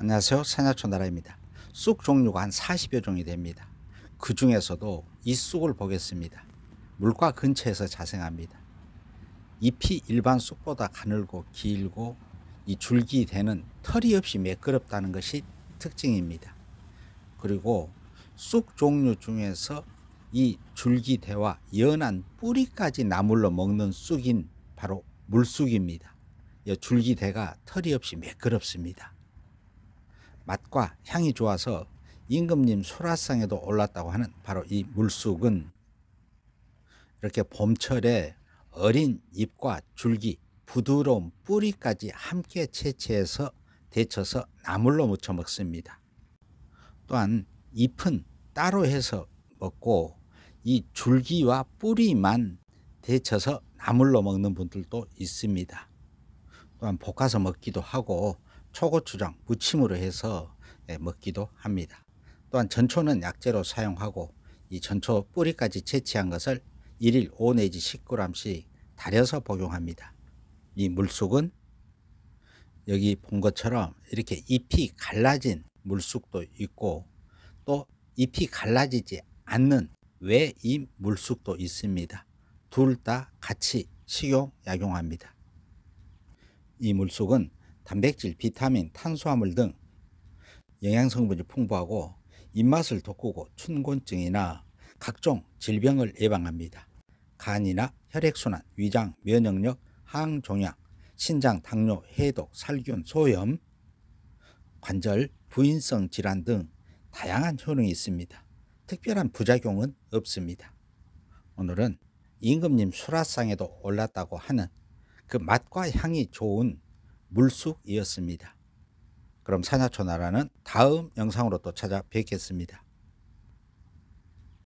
안녕하세요. 산야초 나라입니다. 쑥 종류가 한 40여 종이 됩니다. 그 중에서도 이 쑥을 보겠습니다. 물과 근처에서 자생합니다. 잎이 일반 쑥보다 가늘고 길고 이 줄기 대는 털이 없이 매끄럽다는 것이 특징입니다. 그리고 쑥 종류 중에서 이 줄기대와 연한 뿌리까지 나물러 먹는 쑥인 바로 물쑥입니다. 이 줄기대가 털이 없이 매끄럽습니다. 맛과 향이 좋아서 임금님 소라상에도 올랐다고 하는 바로 이 물쑥은 이렇게 봄철에 어린 잎과 줄기, 부드러운 뿌리까지 함께 채취해서 데쳐서 나물로 무쳐 먹습니다. 또한 잎은 따로 해서 먹고 이 줄기와 뿌리만 데쳐서 나물로 먹는 분들도 있습니다. 또한 볶아서 먹기도 하고 초고추장 무침으로 해서 예, 먹기도 합니다. 또한 전초는 약재로 사용하고 이 전초 뿌리까지 채취한 것을 1일 5 내지 10g씩 달여서 복용합니다. 이 물쑥은 여기 본 것처럼 이렇게 잎이 갈라진 물쑥도 있고 또 잎이 갈라지지 않는 외잎 물쑥도 있습니다. 둘 다 같이 식용, 약용합니다. 이 물쑥은 단백질, 비타민, 탄수화물 등 영양성분이 풍부하고 입맛을 돋구고 춘곤증이나 각종 질병을 예방합니다. 간이나 혈액순환, 위장, 면역력, 항종양, 신장, 당뇨, 해독, 살균, 소염, 관절, 부인성 질환 등 다양한 효능이 있습니다. 특별한 부작용은 없습니다. 오늘은 임금님 수라상에도 올랐다고 하는 그 맛과 향이 좋은 물쑥이었습니다. 그럼 산야초 나라는 다음 영상으로 또 찾아뵙겠습니다.